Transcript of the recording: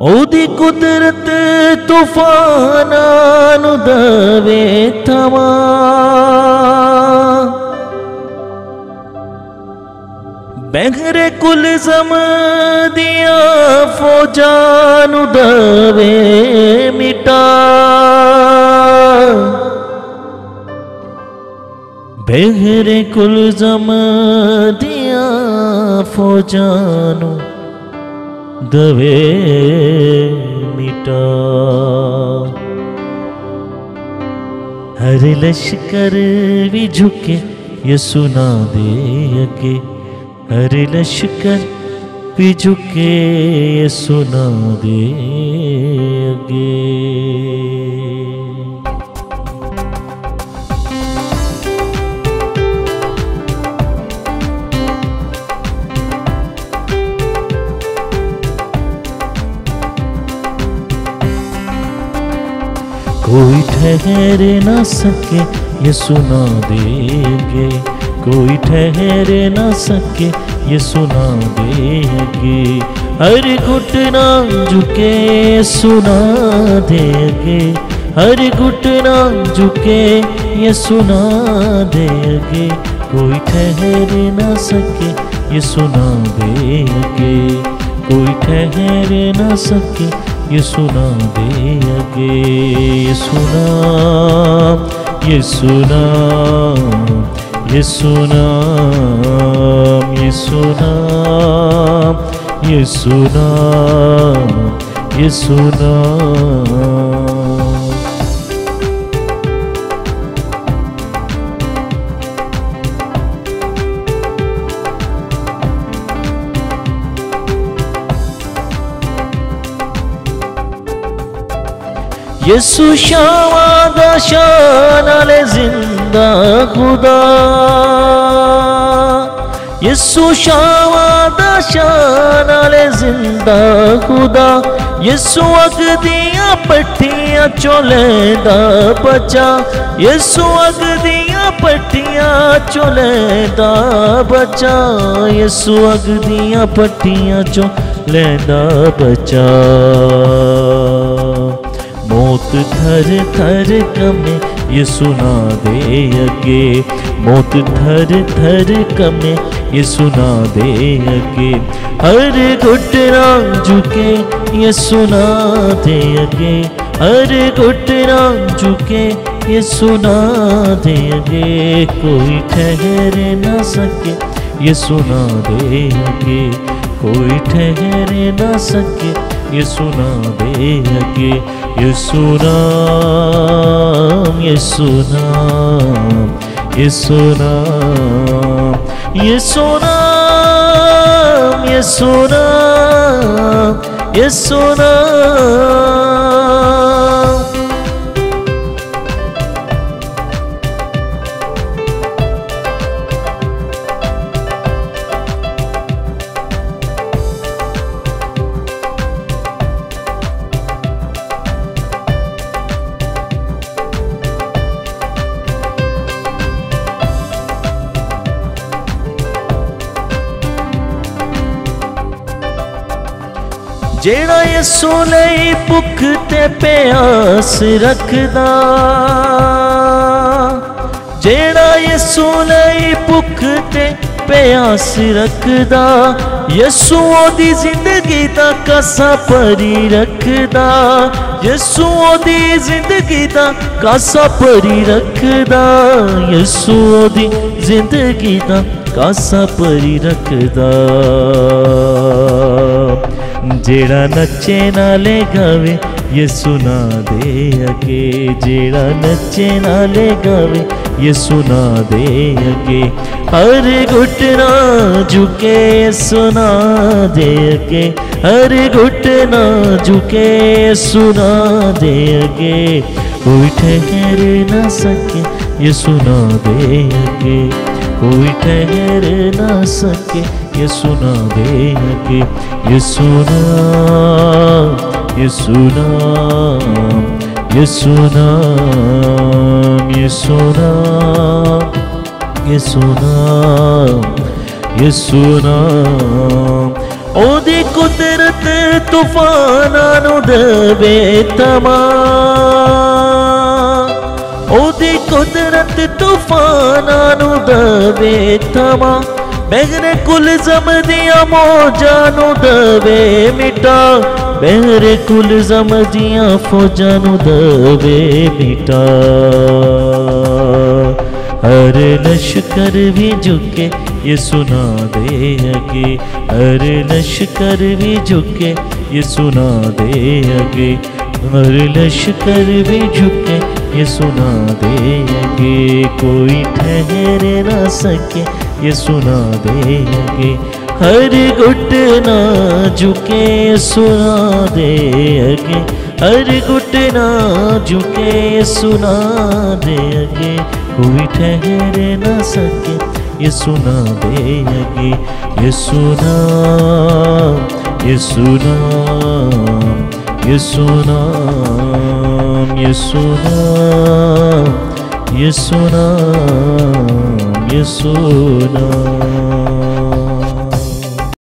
ਉਹਦੀ ਕੁਦਰਤ ਤੂਫਾਨਾਂ ਨੂੰ ਦਵੇ ਥਮਾ ਬਹਿਰੇ ਕੁਲਜ਼ਮ ਦੀਆਂ ਫੌਜਾਂ ਨੂੰ ਦਵੇ ਮਿਟਾ। ਬਹਿਰੇ ਕੁਲਜ਼ਮ ਦੀਆਂ ਫੌਜਾਂ ਨੂੰ दवे मिटा। हर लश्कर भी झुके, ये सुना दे अगे हर लश्कर भी झुके, ये सुना दे अगे कोई ठहर न सके, ये सुना देंगे। कोई ठहर न सके, ये सुना देंगे। हर घुटना झुके, सुना देंगे। हर घुटना झुके, ये सुना देंगे। कोई ठहर न सके, ये सुना देंगे। कोई ठहर न सके ये सुना ये सुना ये सुना ये सुना ये सुना ये सुना ये सुना। ਯਿਸੂ यीशु यसु शावाद शानल ज़िंदा खुदा। यीशु यसु शावाद शानल ज़िंदा खुदा। यीशु अग दिया पट्टियाँ चोले दा बचा यीशु अग दिया पट्टियाँ चोले दा बचा यीशु अग दिया पट्टियाँ चो लेंदा बचा मौत थर थर कमे, ये सुना दे अगे। मौत थर थर कमे, ये सुना दे अगे। हर घुटना झुके, ये सुना दे अगे। हर घुटना झुके, ये सुना दे अगे। कोई ठहर न सके, ये सुना दे अगे। कोई ठहर न सके ये सुना दे अगे ये सुना ये सुना जेड़ा ये सोने भुख ते प्यास रखदा, जेड़ा ये सोने भुख ते प्यास रखदा, यसुओ दी ज़िंदगी दा कसा परी रखदा, यसुओ दी ज़िंदगी दा कसा परी रखदा, यसुओ दी ज़िंदगी दा कसा परी रखदा। जेड़ा नचे नाले गावे, ये सुना दे अगे। जेड़ा नचे नाले गावे, ये सुना दे अगे। हर घुटना झुके, सुना दे अगे। हर घुटना झुके, सुना दे अगे। कोई ठहर ना सके, ये सुना दे अगे। कोई ठहर ना सके ये सुना दे के ये सुना ये सुना ये सुना ये सुना ये सुना ये सुना। ओदी कुदरत तूफ़ान देवे तमा। ओदी कुदरत तूफ़ान देवे तमा। बहरे कुल जम दिया मो जानू दवे मिटा। बहरे कुल जम दिया फो जानू दवे मिटा। हर लश्कर भी झुके, ये सुना दे अगे। हर लश्कर भी झुके, ये सुना दे अगे। हर लश्कर भी झुके, ये सुना दे अगे। कोई ठहरे ना सके ये सुना दे अगे हर घुटना झुके, सुना दे अगे हर घुटना झुके, सुना दे अगे कोई ठहर न सके, ये सुना दे अगे ये सुना ये सुना ये सुना ये सुना ये सुना। ये सुना